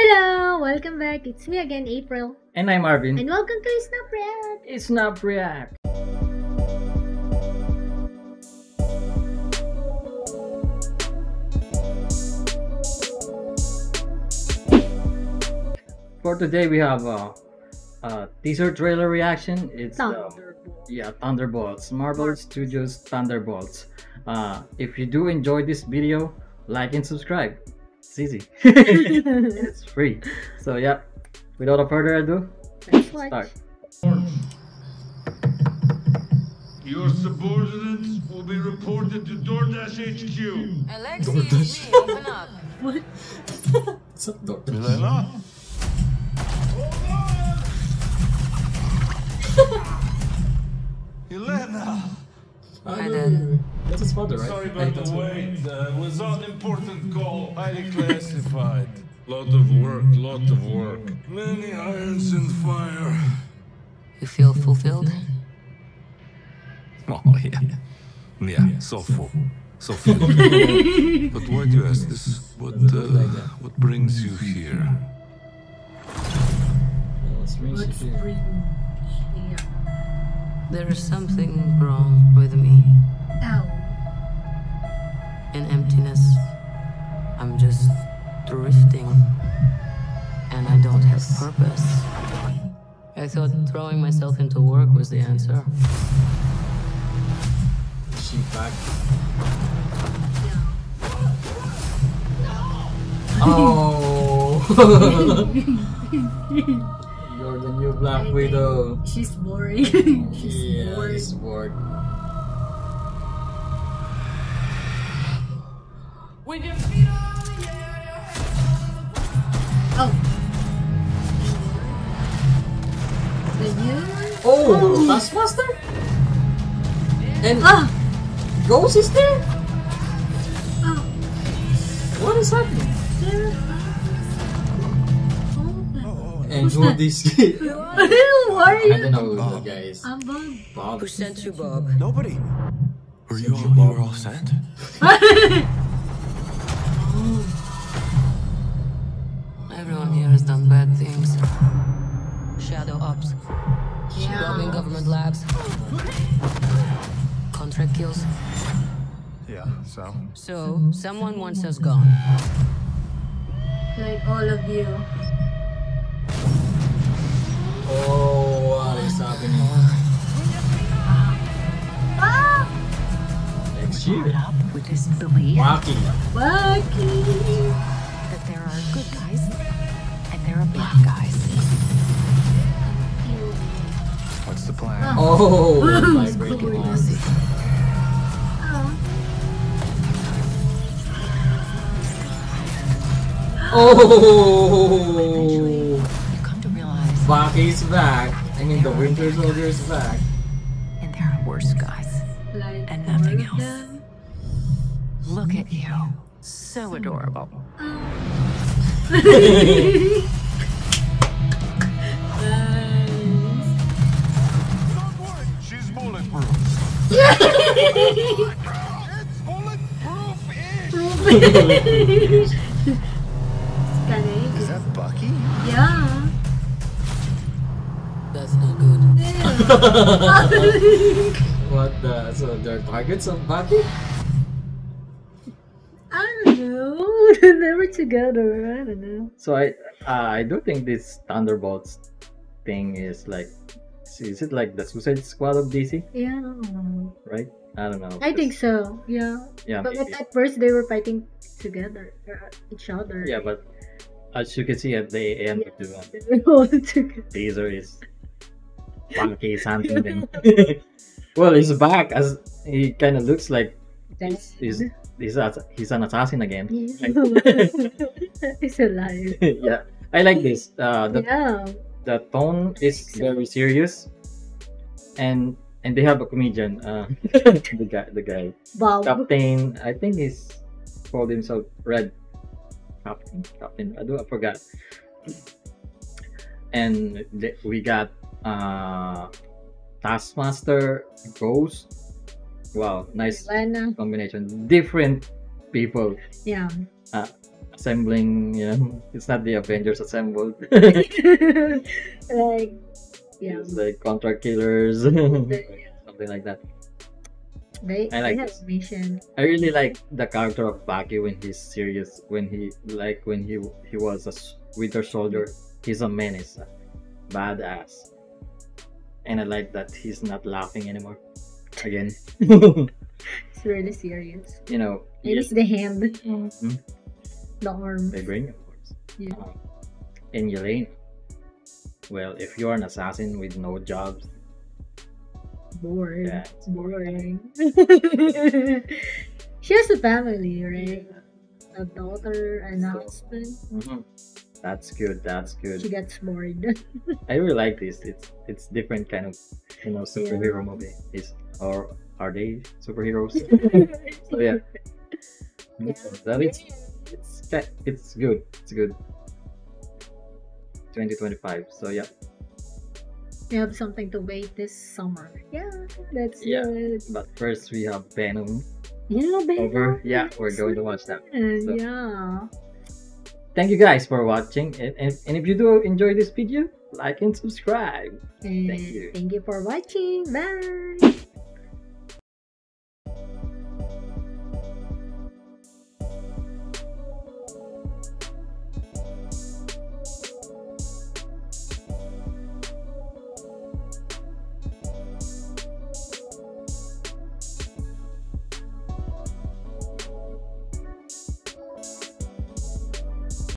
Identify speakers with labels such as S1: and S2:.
S1: Hello! Welcome back. It's me again, April.
S2: And I'm Arvin.
S1: And welcome to Snap React.
S2: It's not React. For today, we have a, a teaser trailer reaction. It's um,
S1: Thunderbolts.
S2: yeah, Thunderbolts, Marvel Studios Thunderbolts. Uh, if you do enjoy this video, like and subscribe. It's easy. it's free. So yeah, without a further ado,
S1: Let's watch.
S2: start.
S3: Your subordinates will be reported to DoorDash HQ.
S4: Alexei, it's me. Open up.
S2: What's up, Doctor?
S3: Milena? Yelena!
S4: Hi, Dad.
S2: That's his father, right?
S3: Sorry
S2: Hey,
S3: about the
S2: what-
S3: wait. Uh, was on important call, highly classified. Lot of work, lot of work. Many irons in fire.
S4: You feel fulfilled?
S3: Oh, yeah. Yeah, so full. So full. but why do you ask this? What, uh, what brings you here?
S2: What's brings you here?
S4: There is something wrong with me.
S1: Ow.
S4: An emptiness. I'm just drifting. And I don't have purpose. I thought throwing myself into work was the answer.
S2: She back. Oh! You're the new Black Widow.
S1: She's boring. She's
S2: yeah,
S1: bored.
S2: he's bored.
S1: Oh. The new one?
S2: Oh, Taskmaster? And
S1: Ah!
S2: Ghost is there?
S1: Oh.
S2: What is happening?
S1: There. Oh.
S2: And who this kid?
S1: Who are you?
S2: I
S1: you?
S2: don't know who the guy is.
S1: I'm Bob.
S2: Bob.
S4: Who sent you, Bob?
S5: Nobody. Were you all, you were all sent?
S4: Everyone here has done bad things. Shadow ops. Robbing government labs. Contract kills.
S5: Yeah, so?
S4: So, someone wants us gone.
S1: Like all of you.
S2: Oh, what is happening?
S1: Ah!
S2: Next year.
S6: with this belief
S2: Wacky.
S1: Bucky!
S6: that there are good guys and there are bad guys.
S5: What's the plan?
S2: Oh, oh
S1: my
S2: breaking
S1: cool? Oh.
S2: Oh,
S6: You come to realize
S2: Bucky's back. I mean, the Winter Soldier is back.
S6: and there are worse guys.
S1: Like
S6: And nothing else.
S1: them.
S6: Look at you. So adorable.
S3: bulletproof. it's bulletproof-ish.
S5: Is that Bucky?
S1: Yeah.
S4: That's not good.
S2: What the? So there are targets of Bucky?
S1: I don't know. they were together. I don't know.
S2: So I, uh, I do think this Thunderbolts thing is like, is it like the Suicide Squad of DC?
S1: Yeah.
S2: Right? I don't know.
S1: I think so. Yeah.
S2: Yeah,
S1: But
S2: maybe.
S1: at first they were fighting together, uh, each other.
S2: Yeah, but as you can see at the end of the
S1: They were all together.
S2: teaser is Bucky is hunting them. well, he's back as he kind of looks like
S1: That's
S2: he's he's, a, he's an assassin again. Yeah.
S1: He's alive.
S2: yeah, I like this. Uh, the
S1: yeah.
S2: The tone is very serious, and and they have a comedian. Uh, the guy, the guy,
S1: Bob.
S2: Captain. I think he's called himself Red. Captain, Captain. I do I forgot. And we got uh Taskmaster, Ghost. Wow, nice
S1: Lana.
S2: combination. Different people.
S1: Yeah.
S2: Assembling. You know, it's not the Avengers assembled.
S1: like, yeah,
S2: it's like contract killers, something like that.
S1: they,
S2: I like
S1: they have mission.
S2: I really like the character of Bucky when he's serious. When he like when he he was a Winter Soldier, he's a menace, a badass, and I like that he's not laughing anymore. Again,
S1: It's really serious.
S2: You know,
S1: Maybe it's the hand,
S2: Mhm.
S1: the arm.
S2: Vibranium, of course.
S1: Yeah.
S2: Um, and Yelena. Well, if you're an assassin with no jobs,
S1: boring.
S2: Yeah.
S1: It's boring. she has a family, right? A daughter and a
S2: So-
S1: husband.
S2: mhm, that's good. That's good.
S1: She gets bored.
S2: I really like this. It's it's different kind of you know superhero movie. Is or are they superheroes? so yeah, that it's it's it's good. It's good. 2025. So yeah,
S1: We have something to wait this summer. Yeah, that's
S2: Yeah.
S1: good.
S2: but first we have Venom
S1: Yeah, baby.
S2: over. Yeah, we're going to watch that. So-
S1: Yeah.
S2: Thank you guys for watching, and, and, and if you do enjoy this video, like and subscribe.
S1: And
S2: Thank you.
S1: Thank you for watching. Bye.